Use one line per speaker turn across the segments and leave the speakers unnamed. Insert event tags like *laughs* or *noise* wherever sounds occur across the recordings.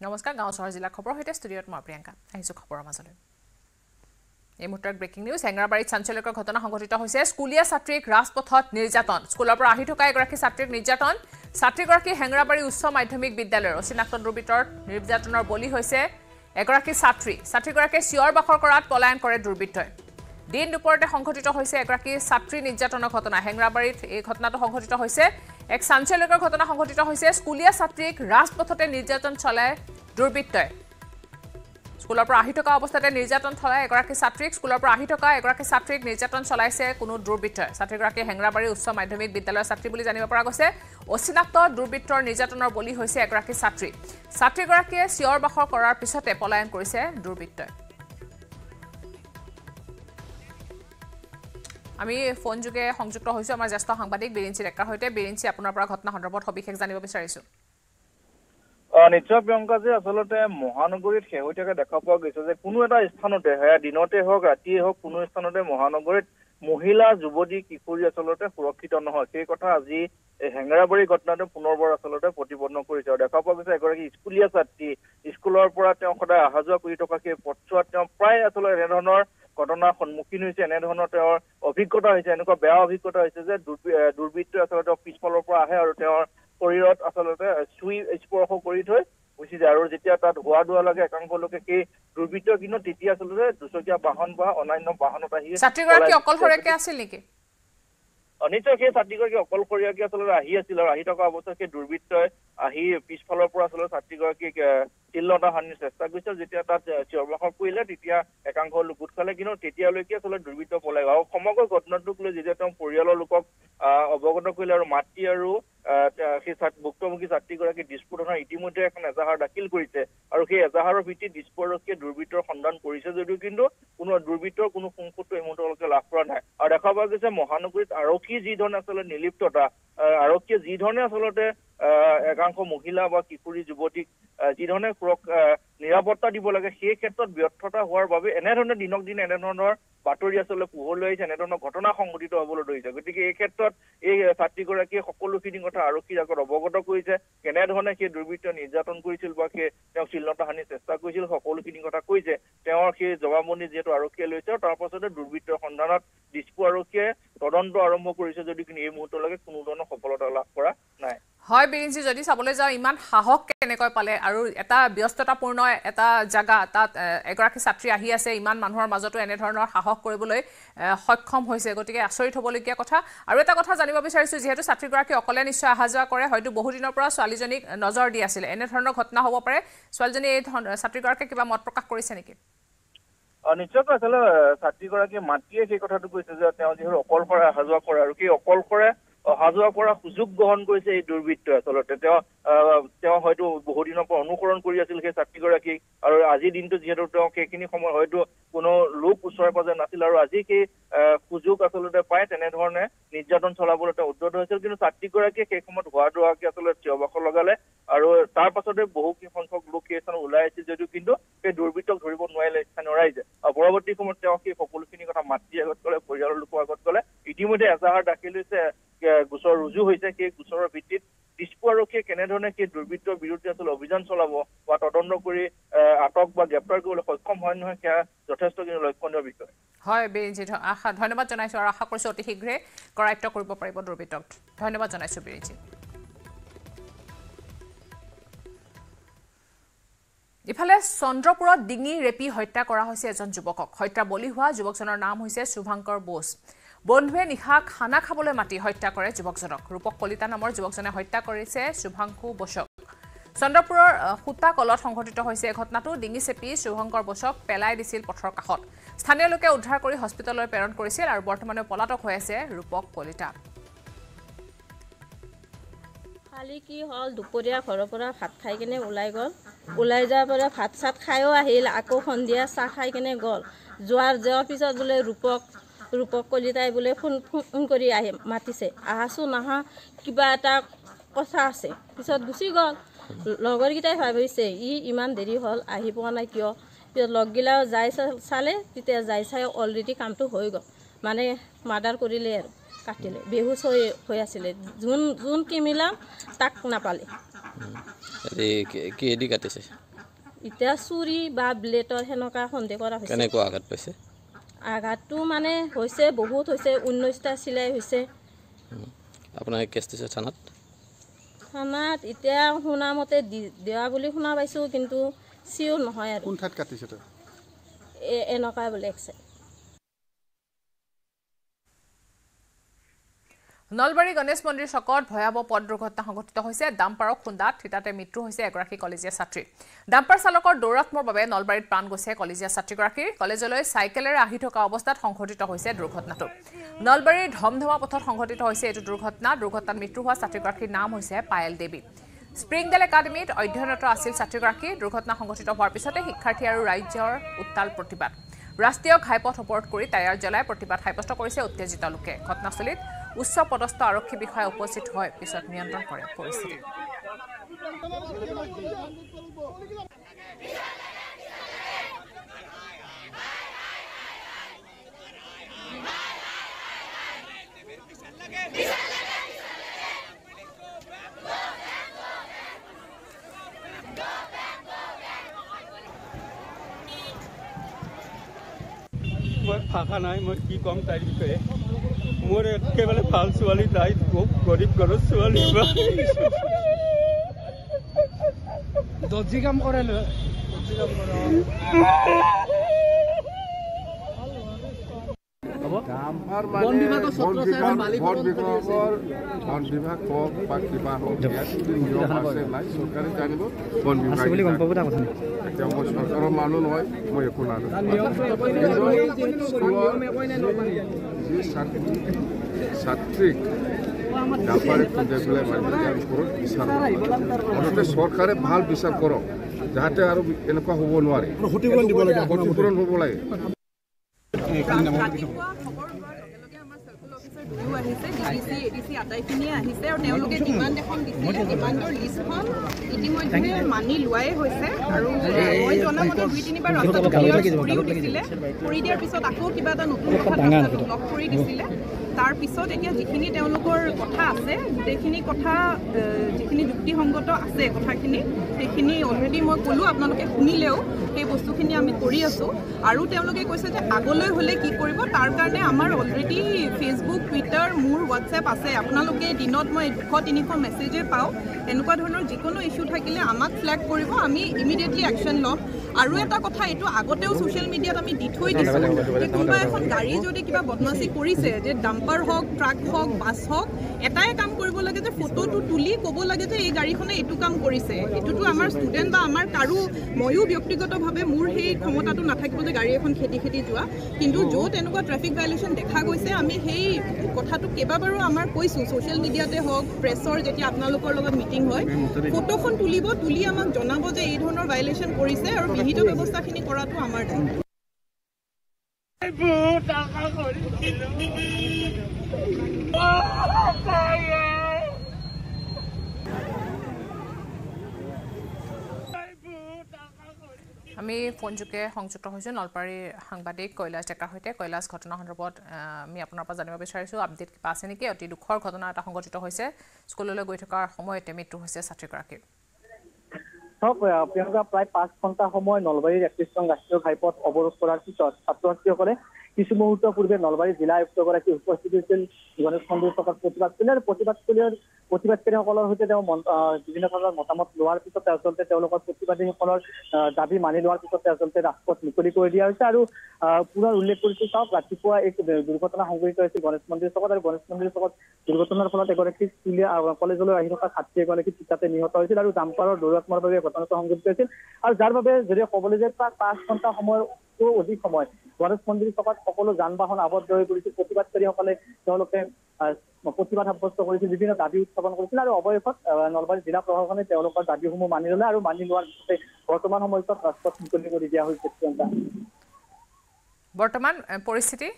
নমস্কাৰ গাঁও চহৰ জিলা খবৰৰ সৈতে ষ্টুডিঅ'ত মই প্ৰিয়ংকা। আহিছোঁ খবৰৰ মাজলৈ। এই মুহূৰ্তত ব্ৰেকিং নিউজ হেঙৰাবাৰীত চাঞ্চল্যকৰ ঘটনা সংঘটিত হৈছে। স্কুলীয়া ছাত্ৰীক ৰাজপথত নিৰ্যাতন। স্কুলৰ পৰা আহি থকা এগৰাকী ছাত্ৰীক নিৰ্যাতন। ছাত্ৰীগৰাকী হেঙৰাবাৰী উচ্চ মাধ্যমিক বিদ্যালয়ৰ অচিনাক্ত দুৰ্বৃত্তৰ নিৰ্যাতনৰ বলি হৈছে এগৰাকী ছাত্ৰী। ছাত্ৰীগৰাকীয়ে চিঞৰ বাখৰ কৰাত পলায়ন কৰে দুৰ্বৃত্তই। দিন দুপৰতে সংঘটিত হৈছে এগৰাকী ছাত্ৰী নিৰ্যাতনৰ ঘটনা। হেঙৰাবাৰীত এই ঘটনাটো সংঘটিত হৈছে। এক চাঞ্চল্যকৰ ঘটনা সংঘটিত হৈছে। স্কুলীয়া ছাত্ৰীক ৰাজপথতে নিৰ্যাতন চলায় দুৰ্বৃত্তই। স্কুলৰ পৰা আহি থকা অৱস্থাতে নিৰ্যাতন চলাই এগৰাকী ছাত্ৰীক স্কুলৰ পৰা আহি থকা এগৰাকী ছাত্ৰীক নিৰ্যাতন চলাইছে কোনো দুৰ্বৃত্তই। ছাত্ৰীগৰাকী হেঙৰাবাৰী উচ্চ মাধ্যমিক বিদ্যালয়ৰ ছাত্ৰী বুলি জানিব পৰা গৈছে। অচিনাক্ত দুৰ্বৃত্তৰ নিৰ্যাতনৰ বলি হৈছে এগৰাকী ছাত্ৰী। ছাত্ৰীগৰাকীয়ে চিঞৰ বাখৰ কৰাৰ পিছতে পলায়ন কৰিছে দুৰ্বৃত্তই। আমি ফোনযোগে সংযুক্ত হৈছোঁ আমাৰ জ্যেষ্ঠ সাংবাদিক বিৰিঞ্চি ডেকাৰ সৈতে। বিৰিঞ্চি আপোনাৰ পৰা ঘটনা সন্দৰ্ভত সবিশেষ জানিব বিচাৰিছোঁ।
নিশ্চয় প্ৰিয়ংকা যে আচলতে মহানগৰীত শেহতীয়াকে দেখা পোৱা গৈছে যে কোনো এটা স্থানতে সেয়া দিনতে হওক ৰাতিয়ে হওক কোনো স্থানতে মহানগৰীত মহিলা যুৱতী কিশোৰী আচলতে সুৰক্ষিত নহয়। সেই কথা আজি হেঙেৰাবাৰী ঘটনাটো পুনৰবাৰ আচলতে প্ৰতিপন্ন কৰিছে। আৰু দেখা পোৱা গৈছে এগৰাকী স্কুলীয়া ছাত্ৰী। স্কুলৰ পৰা তেওঁ সদায় অহা যোৱা কৰি থকা সেই পথছোৱাত তেওঁ প্ৰায় আচলতে এনেধৰণৰ ঘটনাৰ সন্মুখীন হৈছে এনেধৰণৰ তেওঁৰ অভিজ্ঞতা হৈছে এনেকুৱা বেয়া অভিজ্ঞতা হৈছে যে দুৰ্বৃত্তই আচলতে পিছফালৰ পৰা আহে আৰু তেওঁৰ শৰীৰত আচলতে চুই স্পৰ্শ কৰি থৈ গুচি যায়। আৰু যেতিয়া তাত হোৱা দোৱা লাগে একাংশ লোকে সেই দুৰ্বৃত্ত কিন্তু তেতিয়া আচলতে দুচকীয়া বাহন বা অন্যান্য বাহনত আহি
ছাত্ৰীগৰাকী অকলশৰীয়াকে আছিল নেকি?
নিশ্চয় সেই ছাত্ৰীগৰাকী অকলশৰীয়াকে আচলতে আহি আছিল আৰু আহি থকা অৱস্থাত সেই দুৰ্বৃত্তই আহি পিছফালৰ পৰা আচলতে ছাত্ৰীগৰাকীক তিলতা সানিৰ চেষ্টা কৰিছিল যেতিয়া তাত চিঞৰবাখৰ কৰিলে তেতিয়া একাংশ লোক গোট খালে। কিন্তু তেতিয়ালৈকে আচলতে দুৰ্বৃত্ত পলাই আৰু সমগ্ৰ ঘটনাটোক লৈ যেতিয়া তেওঁ পৰিয়ালৰ লোকক অৱগত কৰিলে আৰু মাতৃ আৰু সেই ভুক্তভোগী ছাত্ৰীগৰাকী দিছপুৰ থানাৰ ইতিমধ্যে এখন এজাহাৰ দাখিল কৰিছে। আৰু সেই এজাহাৰৰ ভিত্তিত দিছপুৰ আৰক্ষীয়ে দুৰ্বৃত্তৰ সন্ধান কৰিছে যদিও কিন্তু কোনো দুৰ্বৃত্তৰ কোনো সংকটটো এই মুহূৰ্তলৈকে লাভ কৰা নাই। দেখা পোৱা গৈছে। মহানগৰীত আৰক্ষী যি ধৰণে আচলতে নিলিপ্ততা আৰক্ষীয়ে যি ধৰণে আচলতে একাংশ মহিলা বা কিশোৰী যুৱতীক যি ধৰণে নিৰাপত্তা দিব লাগে সেই ক্ষেত্ৰত ব্যৰ্থতা হোৱাৰ বাবে এনেধৰণে দিনক দিনে এনেধৰণৰ বাতৰি আচলতে পোহৰলৈ আহিছে এনেধৰণৰ ঘটনা সংঘটিত হবলৈ ধৰিছে। গতিকে এই ক্ষেত্ৰত এই ছাত্ৰীগৰাকীয়ে সকলোখিনি কথা আৰক্ষীৰ আগত অৱগত কৰিছে। কেনেধৰণে সেই দুৰ্বৃত্তই নিৰ্যাতন কৰিছিল বা সেই তেওঁ চিলতা সানিৰ চেষ্টা কৰিছিল সকলোখিনি কথা কৈছে। তেওঁৰ সেই জবাববন্দী যিহেতু আৰক্ষীয়ে লৈছে আৰু তাৰ পাছতে দুৰ্বৃত্তৰ সন্ধানত তদন্ত আৰম্ভ কৰিছে যদিও কিন্তু এই মুহূৰ্তলৈকে কোনো ধৰণৰ সফলতা লাভ কৰা নাই।
হয় বিৰিঞ্চি যদি চাবলৈ যাওঁ ইমান সাহস কেনেকৈ পালে আৰু এটা ব্যস্ততাপূৰ্ণ এটা জেগা তাত এগৰাকী ছাত্ৰী আহি আছে ইমান মানুহৰ মাজতো এনেধৰণৰ সাহস কৰিবলৈ সক্ষম হৈছে গতিকে আচৰিত হ'বলগীয়া কথা। আৰু এটা কথা জানিব বিচাৰিছোঁ যিহেতু ছাত্ৰীগৰাকী অকলে নিশ্চয় অহা যোৱা কৰে হয়তো বহুদিনৰ পৰা ছোৱালীজনীক নজৰ দি আছিলে। এনেধৰণৰ ঘটনা হ'ব পাৰে। ছোৱালীজনী এই ছাত্ৰীগৰাকীয়ে কিবা মত প্ৰকাশ কৰিছে নেকি?
নিশ্চয়কৈ আচলতে ছাত্ৰীগৰাকীয়ে মাতৃয়ে সেই কথাটো কৈছে যে তেওঁ যিহেতু অকলশৰে অহা যোৱা কৰে আৰু সেই অকলশৰে অহা যোৱা কৰা সুযোগ গ্ৰহণ কৰিছে এই দুৰ্বৃত্তই আচলতে। তেওঁ তেওঁ হয়তো বহুদিনৰ পৰা অনুসৰণ কৰি আছিল সেই ছাত্ৰীগৰাকীক আৰু আজিৰ দিনটো যিহেতু তেওঁ সেইখিনি সময় হয়তো কোনো লোক ওচৰে পাজৰে নাছিল আৰু আজি সেই সুযোগ আচলতে পাই তেনেধৰণে নিৰ্যাতন চলাবলৈ তেওঁ উদ্যত হৈছিল। কিন্তু ছাত্ৰীগৰাকীয়ে সেই সময়ত হোৱা দোৱাকে আচলতে চিঞবাস লগালে আৰু তাৰ পাছতে বহু সংখ্যক লোক সেই স্থানত ওলাই আহিছিল যদিও কিন্তু সেই দুৰ্বৃত্তক ধৰিব নোৱাৰিলে স্থানীয় ৰাইজে আৰু পৰৱৰ্তী সময়ত তেওঁ সেই সকলোখিনি কথা মাতৃৰ আগত ক'লে পৰিয়ালৰ লোকৰ আগত ক'লে। ইতিমধ্যে এজাহাৰ দাখিল হৈছে গোচৰ ৰুজু হৈছে সেই গোচৰৰ ভিত্তিত দিছপুৰ আৰক্ষীয়ে কেনেধৰণে সেই দুৰ্বৃত্তৰ বিৰুদ্ধে আচলতে অভিযান চলাব বা তদন্ত কৰি আটক বা গ্ৰেপ্তাৰ কৰিবলৈ সক্ষম হয় নহয় সেয়া যথেষ্ট কিন্তু লক্ষণীয় বিষয়।
হয় বিৰিঞ্চি আশা ধন্যবাদ জনাইছোঁ আৰু আশা কৰিছোঁ অতি শীঘ্ৰে কৰায়ত্ব কৰিব পাৰিব দুৰ্বৃত্তক। ধন্যবাদ জনাইছোঁ বিৰিঞ্চি ইফালে চন্দ্ৰপুৰত ডিঙি ৰেপি হত্যা কৰা হৈছে এজন যুৱকক। হত্যা বলি হোৱা যুৱকজনৰ নাম হৈছে শুভাংকৰ বোছ বন্ধুৱে নিশা খানা খাবলৈ মাতি হত্যা কৰে যুৱকজনক। ৰূপক কলিতা নামৰ যুৱকজনে হত্যা কৰিছে শুভাংশু বোছক চন্দ্ৰপুৰৰ সূতা কলত সংঘটিত হৈছে এই ঘটনাটো ডিঙি চেপি শুভংকৰ বোছক পেলাই দিছিল পথৰ কাষত। স্থানীয় লোকে উদ্ধাৰ কৰি হস্পিটেললৈ প্ৰেৰণ কৰিছিল আৰু বৰ্তমানে পলাতক হৈ আছে ৰূপক কলিতা।
কালি কি হ'ল? দুপৰীয়া ঘৰৰ পৰা ভাত খাই কিনে ওলাই গ'ল। ওলাই যোৱাৰ পৰা ভাত চাত খায়ো আহিল আকৌ সন্ধিয়া চাহ খাই কিনে গ'ল। যোৱাৰ যোৱাৰ পিছত বোলে ৰূপক ৰূপক কলিতাই বোলে ফোন ফোন কৰি আহি মাতিছে। আহাচোন নাহা কিবা এটা কথা আছে। পিছত গুচি গ'ল। লগৰকেইটাই ভাবিছে ই ইমান দেৰি হ'ল আহি পোৱা নাই কিয়? পিছত লগগিলাও যাই চালে তেতিয়া যাই চাই অলৰেডি কামটো হৈ গ'ল। মানে মাৰ্ডাৰ কৰিলে আৰু কাটিলে। বেহুচ হৈ হৈ আছিলে। যোন যোন কিমিলাম তাক নাপালে।
কিহেদি কাটিছে?
এতিয়া চুৰি বা ব্লেডৰ সেনেকুৱা সন্দেহ কৰা হৈছে।
কেনেকুৱা আঘাত পাইছে?
আঘাতটো মানে হৈছে বহুত হৈছে ঊনৈছটা চিলাই হৈছে।
আপোনাৰ কেছ দিছে থানাত?
থানাত এতিয়া শুনা মতে দি দিয়া বুলি শুনা পাইছোঁ কিন্তু চিয়ৰ নহয় আৰু।
কোন ঠাইত কাটিছে
এনেকুৱা বোলে এক্সিডেণ্ট
নলবাৰী গণেশ মন্দিৰ চকত ভয়াৱহ পথ দুৰ্ঘটনা সংঘটিত হৈছে। ডাম্পাৰক খুন্দাত থিতাতে মৃত্যু হৈছে এগৰাকী কলেজীয়া ছাত্ৰী। ডাম্পাৰ চালকৰ দৌৰাত্মৰ বাবে নলবাৰীত প্ৰাণ গৈছে কলেজীয়া ছাত্ৰীগৰাকীৰ। কলেজলৈ চাইকেলেৰে আহি থকা অৱস্থাত সংঘটিত হৈছে দুৰ্ঘটনাটো। নলবাৰীৰ ধমধমা পথত সংঘটিত হৈছে এইটো দুৰ্ঘটনা। দুৰ্ঘটনাত মৃত্যু হোৱা ছাত্ৰীগৰাকীৰ নাম হৈছে পায়েল দেৱী। স্প্ৰিংডেল একাডেমীত অধ্যয়নৰত আছিল ছাত্ৰীগৰাকী। দুৰ্ঘটনা সংঘটিত হোৱাৰ পিছতে শিক্ষাৰ্থী আৰু ৰাজ্যৰ উত্তাল প্ৰতিবাদ। ৰাষ্ট্ৰীয় ঘাইপথ অৱৰোধ কৰি টায়াৰ জ্বলাই প্ৰতিবাদ সাব্যস্ত কৰিছে উত্তেজিত লোকে। ঘটনাস্থলীত উচ্চ পদস্থ আৰক্ষী বিষয়া উপস্থিত হৈ পিছত নিয়ন্ত্ৰণ কৰে। পৰিস্থিতি
ভাষা নাই মই কি ক'ম তাইৰ বিষয়ে? মোৰ একেবাৰে ভালো ছোৱালী তাই খুব গৰীব ঘৰৰ ছোৱালী
দৰ্জি কাম কৰে *laughs*
বন বিভাগ বন বিভাগৰ বন বিভাগ হওক বা কিবা হওক ইয়াত কি নিয়ম আছে নাই চৰকাৰে জানিব বন বিভাগে জানিব। এতিয়া মই চৰকাৰৰ মানুহ নহয় মই একো নাজানো। ছাত্ৰীক ডাম্পাৰে খুন্দাই পেলাই ওপৰত বিচাৰ। মুঠতে চৰকাৰে ভাল বিচাৰ কৰক যাতে আৰু এনেকুৱা হ'ব নোৱাৰে। ক্ষতিপূৰণ হ'ব লাগে
ৰাতিপুৱা খবৰ লোৱাৰ লগে লগে আমাৰ চাৰ্কল আহিছে আটাইখিনিয়ে আহিছে আৰু তেওঁলোকে ডিমাণ্ড এখন দিছিলে ডিমাণ্ডৰ লিষ্টখন ইতিমধ্যে মানি লোৱাই হৈছে আৰু মই জনামতে দুই তিনিবাৰ ৰাস্তাটো ক্লিয়াৰ কৰিও দিছিলে কৰি দিয়াৰ পিছত আকৌ কিবা এটা নতুন কথা ব্লক কৰি দিছিলে তাৰপিছত এতিয়া যিখিনি তেওঁলোকৰ কথা আছে গোটেইখিনি কথা যিখিনি যুক্তিসংগত আছে কথাখিনি সেইখিনি অলৰেডি মই ক'লোঁ আপোনালোকে শুনিলেও সেই বস্তুখিনি আমি কৰি আছোঁ। আৰু তেওঁলোকে কৈছে যে আগলৈ হ'লে কি কৰিব তাৰ কাৰণে আমাৰ অলৰেডি ফেচবুক টুইটাৰ মোৰ হোৱাটছএপ আছে। আপোনালোকে দিনত মই দুশ তিনিশ মেছেজে পাওঁ। এনেকুৱা ধৰণৰ যিকোনো ইছ্যু থাকিলে আমাক ফ্লেগ কৰিব আমি ইমিডিয়েটলি একশ্যন ল'ম। আৰু এটা কথা এইটো আগতেও ছ'চিয়েল মিডিয়াত আমি দি থৈ দিছোঁ যে কোনোবা এখন গাড়ী যদি কিবা বদমাচি কৰিছে যে ডাম্পাৰ হওক ট্ৰাক হওক বাছ হওক এটাই কাম কৰিব লাগে যে ফটোটো তুলি ক'ব লাগে যে এই গাড়ীখনে এইটো কাম কৰিছে। এইটোতো আমাৰ ষ্টুডেণ্ট বা আমাৰ কাৰো ময়ো ব্যক্তিগতভাৱে মোৰ সেই ক্ষমতাটো নাথাকিব যে গাড়ী এখন খেদি খেদি যোৱা। কিন্তু য'ত এনেকুৱা ট্ৰেফিক ভায়লেশ্যন দেখা গৈছে আমি সেই কথাটো কেইবাবাৰো আমাৰ কৈছোঁ। ছ'চিয়েল মিডিয়াতে হওক প্ৰেছৰ যেতিয়া আপোনালোকৰ লগত মিটিং হয় ফটোখন তুলিব তুলি আমাক জনাব যে এই ধৰণৰ ভায়লেশ্যন কৰিছে আৰু বিহিত ব্যৱস্থাখিনি কৰাটো আমাৰ দায়িত্ব।
আমি ফোনযোগে সংযুক্ত হৈছোঁ। নলবাৰীৰ সাংবাদিক কৈলাশ ডেকাৰ সৈতে। কৈলাশ ঘটনা সন্দৰ্ভত আমি আপোনাৰ পৰা জানিব বিচাৰিছোঁ। আপডেট কিবা আছে নেকি? অতি দুখৰ ঘটনা এটা সংঘটিত হৈছে। স্কুললৈ গৈ থকাৰ সময়তে মৃত্যু হৈছে ছাত্ৰীগৰাকীৰ।
চাওক প্ৰিয়ংকা প্ৰায় পাঁচ ঘণ্টা সময় নলবাৰীৰ একত্ৰিশ নং ৰাষ্ট্ৰীয় ঘাইপথ অৱৰোধ কৰাৰ পিছত ছাত্ৰ ছাত্ৰীসকলে কিছু মুহূৰ্ত পূৰ্বে নলবাৰী জিলা আয়ুক্তগৰাকী উপস্থিত হৈছিল। গণেশ মন্দিৰ চকত প্ৰতিবাদ আৰু প্ৰতিবাদকাৰীৰ প্ৰতিবাদকাৰীসকলৰ সৈতে তেওঁ বিভিন্ন ধৰণৰ মতামত লোৱাৰ পিছত আচলতে তেওঁলোকৰ প্ৰতিবাদীসকলৰ দাবী মানি লোৱাৰ পিছতে আচলতে ৰাজপথ মুকলি কৰি দিয়া হৈছে আৰু পুনৰ উল্লেখ কৰিছোঁ চাওক ৰাতিপুৱা এক দুৰ্ঘটনা সংঘটিত হৈছিল গণেশ মন্দিৰ চকত আৰু গণেশ মন্দিৰ চকত দুৰ্ঘটনাৰ ফলত এগৰাকী স্কুলীয়া কলেজলৈ আহি থকা ছাত্ৰী এগৰাকী থিতাতে নিহত হৈছিল আৰু ডাম্পাৰৰ দৌৰাত্মৰ বাবে ঘটনাটো সংঘটিত হৈছিল। আৰু যাৰ বাবে যদি ক'বলৈ যায় প্ৰায় পাঁচ ঘণ্টা সময়তকৈ অধিক সময়। গণেশ মন্দিৰ চকত সকলো যান বাহন আবদ্ধ হৈ পৰিছিল। প্ৰতিবাদকাৰীসকলে তেওঁলোকে প্ৰতিবাদ সাব্যস্ত কৰিছিল বিভিন্ন দাবী উত্থাপন কৰিছিল আৰু অৱশেষত নলবাৰী জিলা প্ৰশাসনে তেওঁলোকৰ দাবীসমূহ মানি ল'লে আৰু মানি লোৱাৰ পিছতে বৰ্তমান সময়ত ৰাজপথ মুকলি কৰি দিয়া হৈছে।
বৰ্তমান পৰিস্থিতি?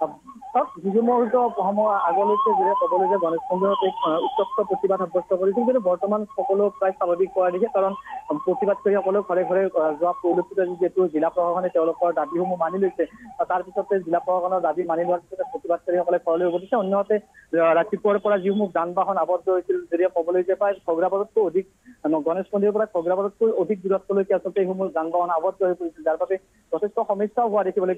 আহ, চাওক কিছু মুহূৰ্ত সময় আগলৈকে যিদৰে ক'বলৈ যে গণেশ মন্দিৰত এক উত্তপ্ত প্ৰতিবাদ সাব্যস্ত কৰিছিল কিন্তু বৰ্তমান সকলো প্ৰায় স্বাভাৱিক হোৱা দিছে কাৰণ প্ৰতিবাদকাৰীসকলেও ঘৰে ঘৰে যোৱা পৰিলক্ষিত যিহেতু জিলা প্ৰশাসনে তেওঁলোকৰ দাবীসমূহ মানি লৈছে আৰু তাৰ পিছতে জিলা প্ৰশাসনৰ দাবী মানি লোৱাৰ পিছতে প্ৰতিবাদকাৰীসকলে ঘৰলৈ উভতিছে অন্যহাতে ৰাতিপুৱাৰ পৰা যিসমূহ যান বাহন আবদ্ধ হৈছিল যদিও ক'বলৈ যে প্ৰায় খগৰাবাৰতকৈ অধিক গণেশ মন্দিৰৰ পৰা খগৰাবাৰতকৈ অধিক দূৰত্বলৈকে আচলতে এইসমূহ যান বাহন আবদ্ধ হৈ পৰিছিল। যাৰ বাবে যথেষ্ট সমস্যাও হোৱা দেখিবলৈ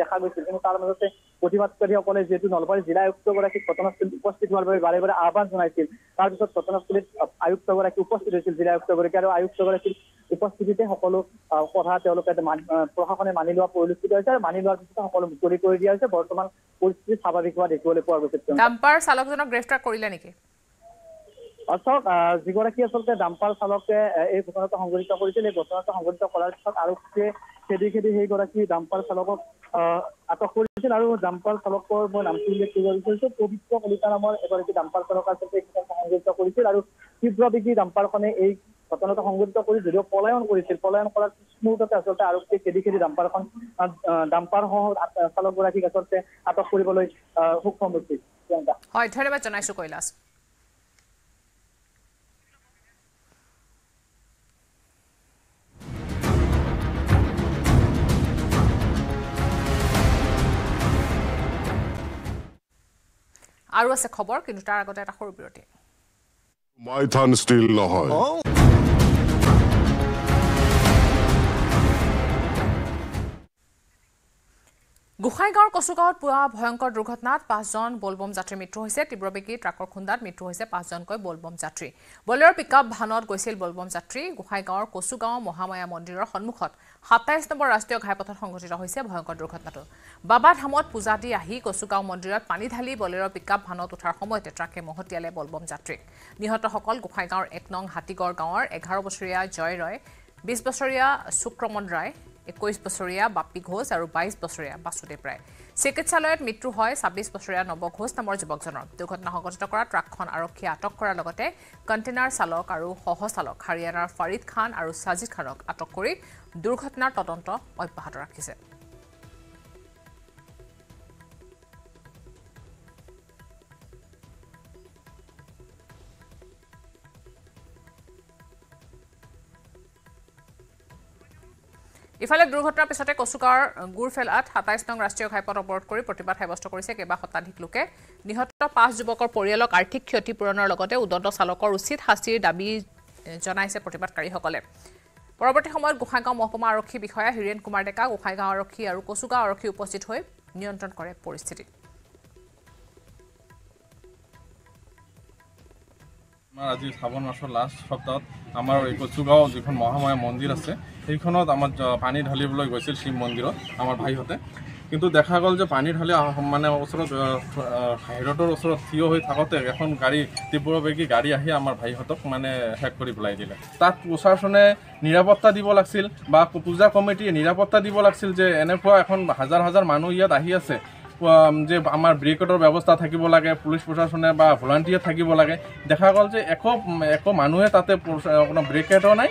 দেখা গৈছিল। কিন্তু তাৰ মাজতে প্ৰতিবাদকাৰীসকলে যিহেতু নলবাৰী জিলা আয়ুক্তগৰাকীক ঘটনাস্থলীত উপস্থিত হোৱাৰ বাবে বাৰে বাৰে আহ্বান জনাইছিল। তাৰপিছত ঘটনাস্থলীত আয়ুক্তগৰাকী উপস্থিত হৈছিল জিলা আয়ুক্তগৰাকী আৰু আয়ুক্তগৰাকীৰ উপস্থিতিতে সকলো কথা তেওঁলোকে প্ৰশাসনে মানি লোৱা পৰিলক্ষিত হৈছে আৰু মানি লোৱাৰ পিছতে সকলো মুকলি কৰি দিয়া হৈছে। বৰ্তমান পৰিস্থিতি স্বাভাৱিক হোৱা দেখিবলৈ পোৱা গৈছে
ডাম্পাৰ চালকজনক গ্ৰেপ্তাৰ কৰিলে নেকি?
চাওক যিগৰাকী আচলতে ডাম্পাৰ চালকে এই ঘটনাটো সংঘটিত কৰিছিল। এই ঘটনাটো সংঘটিত কৰাৰ পিছত আৰক্ষীয়ে খেদি খেদি সেইগৰাকী ডাম্পাৰ চালকক আটক কৰিছিল আৰু ডাম্পাৰ চালকৰ মই নামটো উল্লেখ কৰিব বিচাৰিছো পবিত্ৰ কলিতা নামৰ এগৰাকী ডাম্পাৰ চালক ঘটনাটো সংঘটিত কৰিছিল আৰু তীব্ৰ বেগী ডাম্পাৰখনে এই ঘটনাটো সংঘটিত কৰি যদিও পলায়ন কৰিছিল পলায়ন কৰাৰ মুহূৰ্ততে আচলতে আৰক্ষীয়ে খেদি খেদি ডাম্পাৰখন ডাম্পাৰ সহ চালকগৰাকীক আচলতে আটক কৰিবলৈ সক্ষম হৈছিল।
হয় ধন্যবাদ জনাইছোঁ কৈলাশ আৰু আছে খবৰ কিন্তু তাৰ আগতে এটা সৰু বিৰতি।
মাইথান ষ্টিল নহয়।
গোসাইগাঁৱৰ কচুগাঁৱত পুৱা ভয়ংকৰ দুৰ্ঘটনাত পাঁচজন বলবম যাত্ৰীৰ মৃত্যু হৈছে। তীব্ৰবেগী ট্ৰাকৰ খুন্দাত মৃত্যু হৈছে পাঁচজনকৈ বলবম যাত্ৰী। বলেৰ পিকআপ ভানত গৈছিল বলবম যাত্ৰী। গোসাইগাঁৱৰ কচুগাঁও মহামায়া মন্দিৰৰ সন্মুখত সাতাইছ নম্বৰ ৰাষ্ট্ৰীয় ঘাইপথত সংঘটিত হৈছে ভয়ংকৰ দুৰ্ঘটনাটো। বাবা ধামত পূজা দি আহি কচুগাঁও মন্দিৰত পানী ঢালি বলেৰৰ পিকআপ ভানত উঠাৰ সময়তে ট্ৰাকে মহতিয়ালে বলবম যাত্ৰীক। নিহতসকল গোসাইগাঁৱৰ এক নং হাতীগড় গাঁৱৰ এঘাৰ বছৰীয়া জয় ৰয় বিছ বছৰীয়া সুক্ৰমণ ৰায় একৈছ বছৰীয়া বাপী ঘোষ আৰু বাইছ বছৰীয়া বাসুদেৱ ৰায়। চিকিৎসালয়ত মৃত্যু হয় ছাব্বিছ বছৰীয়া নৱ ঘোষ নামৰ যুৱকজনৰ। দুৰ্ঘটনা সংঘটিত কৰা ট্ৰাকখন আৰক্ষীয়ে আটক কৰাৰ লগতে কণ্টেইনাৰ চালক আৰু সহচালক হাৰিয়ানাৰ ফাৰিদ খান আৰু ছাজিদ খানক আটক কৰি দুৰ্ঘটনাৰ তদন্ত অব্যাহত ৰাখিছে। ইফালে দুৰ্ঘটনাৰ পিছতে কচুগাঁৱৰ গুৰফেলাত সাতাইছ নং ৰাষ্ট্ৰীয় ঘাইপথ অৱৰোধ কৰি প্ৰতিবাদ সাব্যস্ত কৰিছে কেইবা শতাধিক লোকে। নিহত পাঁচ যুৱকৰ পৰিয়ালক আৰ্থিক ক্ষতিপূৰণৰ লগতে উদন্ত চালকৰ উচিত শাস্তিৰ দাবী জনাইছে প্ৰতিবাদকাৰীসকলে। পৰৱৰ্তী সময়ত গোসাইগাঁও মহকুমা আৰক্ষী বিষয়া হীৰেণ কুমাৰ ডেকা গোসাইগাঁও আৰক্ষী আৰু কচুগাঁও আৰক্ষী উপস্থিত হৈ নিয়ন্ত্ৰণ কৰে পৰিস্থিতি।
আমাৰ আজি শ্ৰাৱণ মাছৰ লাষ্ট সপ্তাহত আমাৰ এই কচুগাঁও যিখন মহামায়া মন্দিৰ আছে সেইখনত আমাৰ পানী ঢালিবলৈ গৈছিল শিৱ মন্দিৰত আমাৰ ভাইহঁতে। কিন্তু দেখা গ'ল যে পানী ঢালি মানে ওচৰত হাইৰডৰ ওচৰত থিয় হৈ থাকোঁতে এখন গাড়ী তীব্ৰবেগী গাড়ী আহি আমাৰ ভাইহঁতক মানে শেষ কৰি পেলাই দিলে। তাত প্ৰশাসনে নিৰাপত্তা দিব লাগিছিল বা পূজা কমিটিয়ে নিৰাপত্তা দিব লাগিছিল যে এনেকুৱা এখন হাজাৰ হাজাৰ মানুহ ইয়াত আহি আছে। যে আমাৰ ব্ৰেকেটৰ ব্যৱস্থা থাকিব লাগে পুলিচ প্ৰশাসনে বা ভলাণ্টিয়াৰ থাকিব লাগে। দেখা গ'ল যে একো একো মানুহে তাতে কোনো ব্ৰেকেটো নাই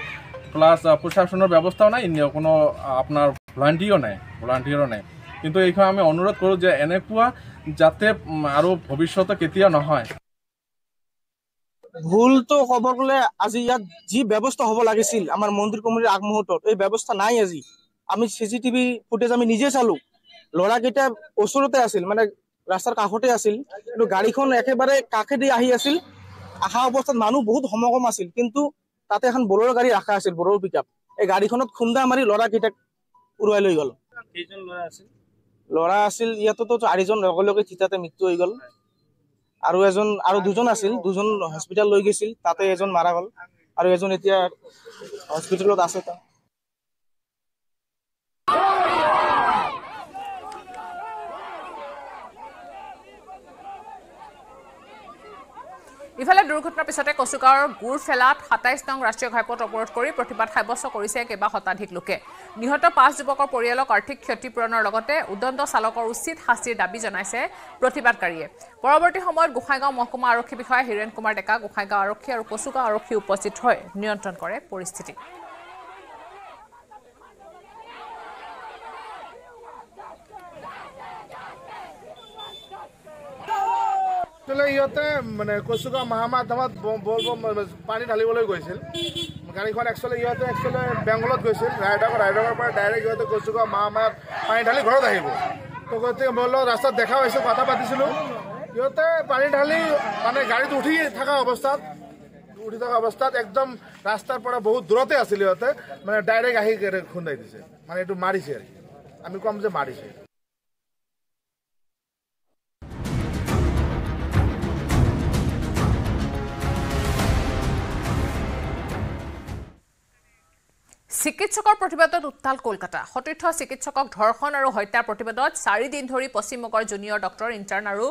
প্লাছ প্ৰশাসনৰ ব্যৱস্থাও নাই কোনো আপোনাৰ ভলাণ্টিয়াৰো নাই ভলাণ্টিয়াৰো নাই। কিন্তু এইখন আমি অনুৰোধ কৰোঁ যে এনেকুৱা যাতে আৰু ভৱিষ্যতে কেতিয়াও নহয়।
ভুলটো ক'ব গ'লে আজি ইয়াত যি ব্যৱস্থা হ'ব লাগিছিল আমাৰ মন্দিৰ কমিটিৰ আগমুহূৰ্তত এই ব্যৱস্থা নাই আজি। আমি চি চি টিভি ফুটেজ আমি নিজে চালো। ল'ৰাকেইটা ওচৰতে আছিল মানে ৰাস্তাৰ কাষতে আছিল কিন্তু গাড়ীখন একেবাৰে কাষেদি আহি আছিল। অহা অৱস্থাত মানুহ বহুত সমাগম আছিল কিন্তু তাতে এখন বলৰ গাড়ী ৰখা আছিল বলৰ পিক এই গাড়ীখনত খুন্দা মাৰি ল'ৰাকেইটাক উৰুৱাই লৈ গ'ল।
কেইজন ল'ৰা আছিল?
ল'ৰা আছিল ইয়াতোতো চাৰিজন লগে লগে থিতাতে মৃত্যু হৈ গ'ল। আৰু এজন আৰু দুজন আছিল দুজন হস্পিটেল লৈ গৈছিল তাতে এজন মাৰা গ'ল। আৰু এজন এতিয়া হস্পিটেলত আছে। তাৰ
ইফালে দুৰ্ঘটনাৰ পিছতে কচুগাঁৱৰ গুৰফেলাত সাতাইছ নং ৰাষ্ট্ৰীয় ঘাইপথ অৱৰোধ কৰি প্ৰতিবাদ সাব্যস্ত কৰিছে কেইবা শতাধিক লোকে। নিহত পাঁচ যুৱকৰ পৰিয়ালক আৰ্থিক ক্ষতিপূৰণৰ লগতে উদন্ত চালকৰ উচিত শাস্তিৰ দাবী জনাইছে প্ৰতিবাদকাৰীয়ে। পৰৱৰ্তী সময়ত গোসাইগাঁও মহকুমা আৰক্ষী বিষয়া হীৰেণ কুমাৰ ডেকা গোসাইগাঁও আৰক্ষী আৰু কচুগাঁও আৰক্ষী উপস্থিত হৈ নিয়ন্ত্ৰণ কৰে পৰিস্থিতি।
একচুৱেলি সিহঁতে মানে কচুগাঁও মহামাধমত বল পানী ঢালিবলৈ গৈছিল। গাড়ীখন একচুৱেলি সিহঁতে একচুৱেলি বেংগলত গৈছিল ৰাইডাক ৰাইডাকৰ পৰা ডাইৰেক্ট সিহঁতে কচুগাঁও মহামায়াত পানী ঢালি ঘৰত আহিব। তো গতিকে মই লগত ৰাস্তাত দেখা পাইছোঁ কথা পাতিছিলোঁ। সিহঁতে পানী ঢালি মানে গাড়ীত উঠি থকা অৱস্থাত উঠি থকা অৱস্থাত একদম ৰাস্তাৰ পৰা বহুত দূৰতে আছিল সিহঁতে মানে ডাইৰেক্ট আহি খুন্দাই দিছে। মানে এইটো মাৰিছে আৰু। আমি ক'ম যে মাৰিছে।
চিকিৎসকৰ প্ৰতিবাদত উত্তাল কলকাতা। সতীৰ্থ চিকিৎসকক ধৰ্ষণ আৰু হত্যাৰ প্ৰতিবাদত চাৰিদিন ধৰি পশ্চিমবংগৰ জুনিয়ৰ ডক্টৰ ইণ্টাৰ্ণ আৰু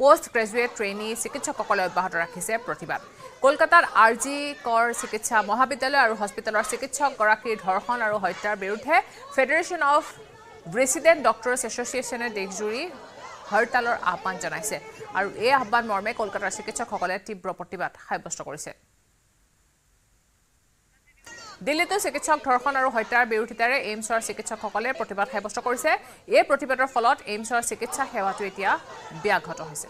পষ্ট গ্ৰেজুৱেট ট্ৰেইনী চিকিৎসকসকলে অব্যাহত ৰাখিছে প্ৰতিবাদ। কলকাতাৰ আৰ জি কৰ চিকিৎসা মহাবিদ্যালয় আৰু হস্পিটেলৰ চিকিৎসকগৰাকীৰ ধৰ্ষণ আৰু হত্যাৰ বিৰুদ্ধে ফেডাৰেশ্যন অৱ ৰেচিডেণ্ট ডক্টৰ্ছ এছ'চিয়েশ্যনে দেশজুৰি হৰতালৰ আহ্বান জনাইছে। আৰু এই আহ্বান মৰ্মে কলকাতাৰ চিকিৎসকসকলে তীব্ৰ প্ৰতিবাদ সাব্যস্ত কৰিছে। দিল্লীতো চিকিৎসক ধৰ্ষণ আৰু হত্যাৰ বিৰোধিতাৰে এইমছৰ চিকিৎসকসকলে প্ৰতিবাদ সাব্যস্ত কৰিছে। এই প্ৰতিবাদৰ ফলত এইমছৰ চিকিৎসা সেৱাটো এতিয়া ব্যাঘত হৈছে।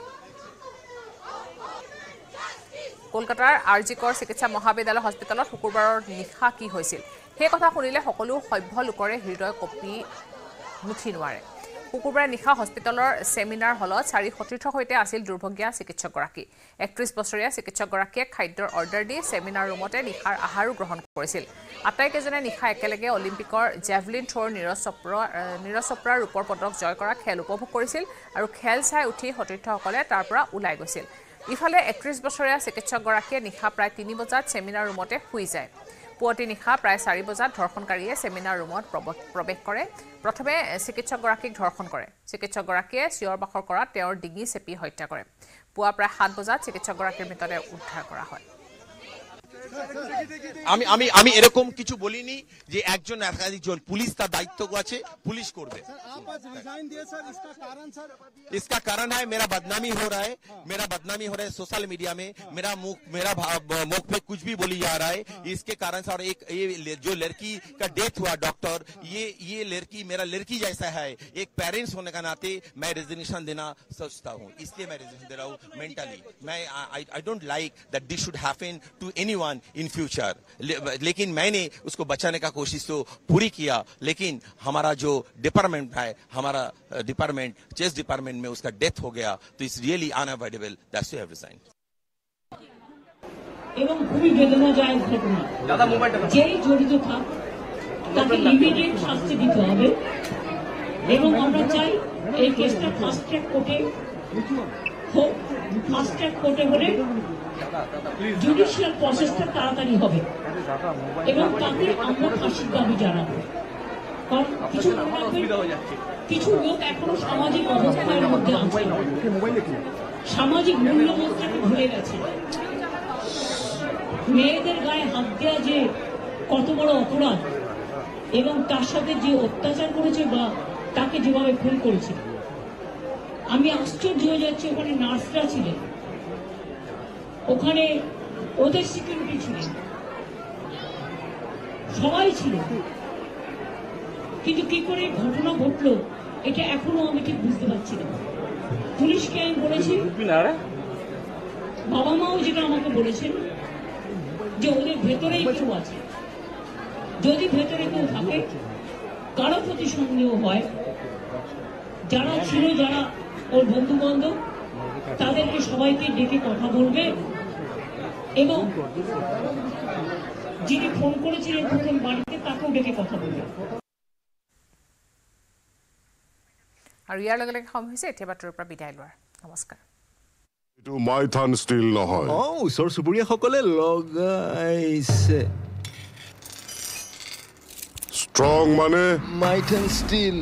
কলকাতাৰ আৰ জি কৰ চিকিৎসা মহাবিদ্যালয় হস্পিটেলত শুকুৰবাৰৰ নিশা কি হৈছিল? সেই কথা শুনিলে সকলো সভ্য লোকৰে হৃদয় কঁপি নুঠি নোৱাৰে। শুকুৰবাৰে নিশা হস্পিটেলৰ ছেমিনাৰ হলত চাৰি সতীৰ্থৰ সৈতে আছিল দুৰ্ভগীয়া চিকিৎসকগৰাকী। একত্ৰিছ বছৰীয়া চিকিৎসকগৰাকীয়ে খাদ্যৰ অৰ্ডাৰ দি ছেমিনাৰ ৰুমতে নিশাৰ আহাৰো গ্ৰহণ কৰিছিল। আটাইকেইজনে নিশা একেলগে অলিম্পিকৰ জেভলিন থ্ৰ'ৰ নীৰজ চোপ্ৰা নীৰজ চোপ্ৰাৰ ৰূপৰ পদক জয় কৰা খেল উপভোগ কৰিছিল আৰু খেল চাই উঠি সতীৰ্থসকলে তাৰ পৰা ওলাই গৈছিল। ইফালে একত্ৰিছ বছৰীয়া চিকিৎসকগৰাকীয়ে নিশা প্ৰায় তিনি বজাত ছেমিনাৰ ৰুমতে শুই যায়। পুৱতি নিশা প্ৰায় চাৰি বজাত ধৰ্ষণকাৰীয়ে ছেমিনাৰ ৰুমত প্ৰৱ- প্ৰৱেশ কৰে। প্ৰথমে চিকিৎসকগৰাকীক ধৰ্ষণ কৰে। চিকিৎসকগৰাকীয়ে চিঞৰ বাখৰ কৰাত তেওঁৰ ডিঙি চেপি হত্যা কৰে। পুৱা প্ৰায় সাত বজাত চিকিৎসকগৰাকীৰ মৃতদেহ উদ্ধাৰ কৰা হয়।
আমি আমি আমি এরকম কিছু বলিনি যে একজন একজন পুলিশ তার দায়িত্ব আছে পুলিশ করবে इसका कारण है मेरा बदनामी हो रहा है मेरा बदनामी हो रहा है सोशल मीडिया में मेरा मुख मेरा भा- मुख पे कुछ भी बोली जा रहा है इसके कारण से और एक ये ले- जो लड़की का डेथ हुआ डॉक्टर ये ये लड़की मेरा लड़की जैसा है एक पेरेंट्स होने का नाते मैं रेजिग्नेशन देना सोचता हूँ इसलिए मैं रेजिग्नेशन दे रहा हूँ मेंटली मैं I don't like that this should happen to anyone in future लेकिन मैंने उसको बचाने का कोशिश तो पूरी किया लेकिन हमारा जो डिपार्टमेंट है हमारा डिपार्टमेंट चेस डिपार्टमेंट में उसका डेथ हो गया तो it's really unavoidable that's you have resign
এবং খুবই বেদনাদায়ক ঘটনা যেই জড়িত থাক তাকে ইমিডিয়েট শাস্তি দিতে হবে এবং আমরা চাই এই কেসটা ফাস্ট ট্র্যাক কোর্টে হোক ফাস্ট ট্র্যাক কোর্টে হলে জুডিশিয়াল প্রসেসটা তাড়াতাড়ি হবে। এবং তাতে আমরা দাবি জানাব। কিছু লোক এখনও সামাজিক অবস্থার মধ্যে সামাজিক মূল্যবোধটাকে ভুলে গেছে। মেয়েদের গায়ে হাত দেওয়া যে কত বড় অপরাধ, এবং তার সাথে যে অত্যাচার করেছে বা তাকে যেভাবে খুন করেছে। আমি আশ্চর্য হয়ে যাচ্ছি, ওখানে নার্সরা ছিলেন। ওখানে ওদের সিকিউরিটি ছিলেন সবাই ছিল। কিন্তু কি করে ঘটনা ঘটলো এটা এখনও আমি ঠিক বুঝতে পারছি না। পুলিশকে আমি বলেছি বাবা মাও যেটা আমাকে বলেছেন যে ওদের ভেতরেই কেউ আছে। যদি ভেতরে কেউ থাকে কারও প্রতি সন্দেহ হয় যারা ছিল যারা ওর বন্ধু বান্ধব তাদেরকে সবাইকে ডেকে কথা বলবে এবং যিনি ফোন করেছিলেন প্রথম বাড়িতে তাকেও ডেকে কথা বলবে।
আৰু ইয়াৰ লগে লগে সময় হৈছে এতিয়া বাতৰিৰ পৰা বিদায় লোৱাৰ। নমস্কাৰ।
এইটো মাইথান ষ্টীল নহয়।
অ ওচৰ চুবুৰীয়াসকলে লগাইছে।
ষ্ট্ৰং মানে?
মাইথান ষ্টীল।